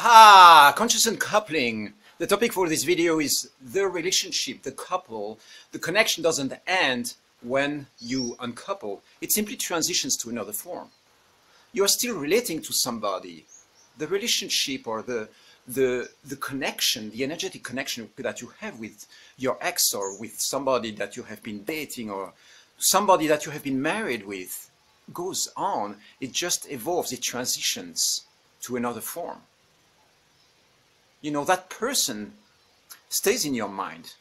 Ah, conscious uncoupling. The topic for this video is the relationship, the couple. The connection doesn't end when you uncouple. It simply transitions to another form. You are still relating to somebody. The relationship or the, the, the connection, the energetic connection that you have with your ex or with somebody that you have been dating or somebody that you have been married with goes on. It just evolves, it transitions to another form you know, that person stays in your mind.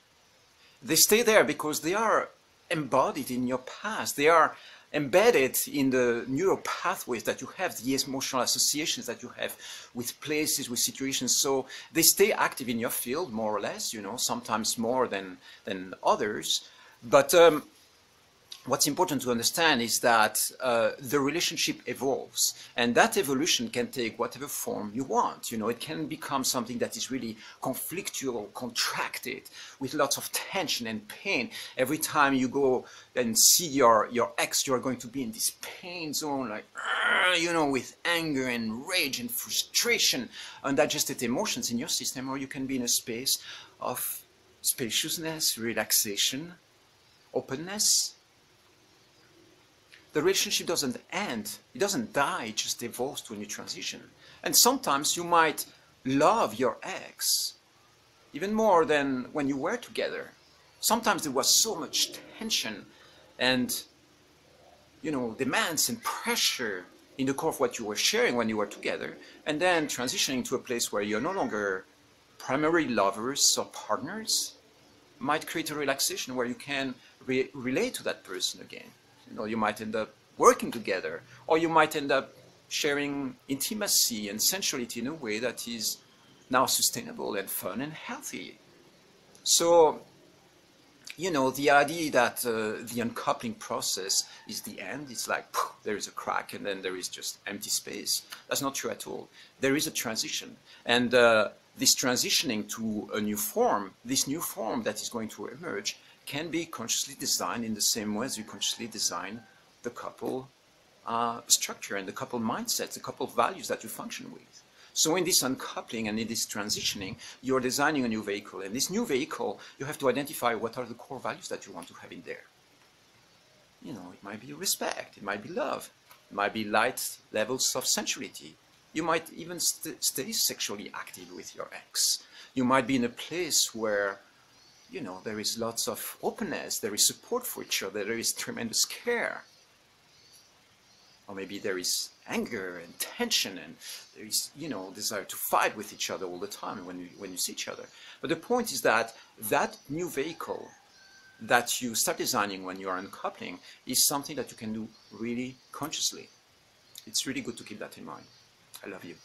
They stay there because they are embodied in your past. They are embedded in the neural pathways that you have, the emotional associations that you have with places, with situations. So they stay active in your field, more or less, you know, sometimes more than, than others. But um, what's important to understand is that uh, the relationship evolves and that evolution can take whatever form you want. You know it can become something that is really conflictual contracted with lots of tension and pain. Every time you go and see your your ex you're going to be in this pain zone like you know with anger and rage and frustration undigested emotions in your system or you can be in a space of spaciousness relaxation openness the relationship doesn't end, it doesn't die, it just evolves a new transition. And sometimes you might love your ex even more than when you were together. Sometimes there was so much tension and you know demands and pressure in the core of what you were sharing when you were together, and then transitioning to a place where you're no longer primary lovers or partners might create a relaxation where you can re relate to that person again. You know, you might end up working together, or you might end up sharing intimacy and sensuality in a way that is now sustainable and fun and healthy. So, you know, the idea that uh, the uncoupling process is the end, it's like poof, there is a crack and then there is just empty space. That's not true at all. There is a transition. And uh, this transitioning to a new form, this new form that is going to emerge, can be consciously designed in the same way as you consciously design the couple uh, structure and the couple mindsets, the couple values that you function with. So in this uncoupling and in this transitioning, you're designing a new vehicle. And this new vehicle, you have to identify what are the core values that you want to have in there. You know, it might be respect, it might be love, it might be light levels of sensuality. You might even st stay sexually active with your ex. You might be in a place where you know, there is lots of openness, there is support for each other, there is tremendous care. Or maybe there is anger and tension and there is, you know, desire to fight with each other all the time when you, when you see each other. But the point is that that new vehicle that you start designing when you are uncoupling is something that you can do really consciously. It's really good to keep that in mind. I love you.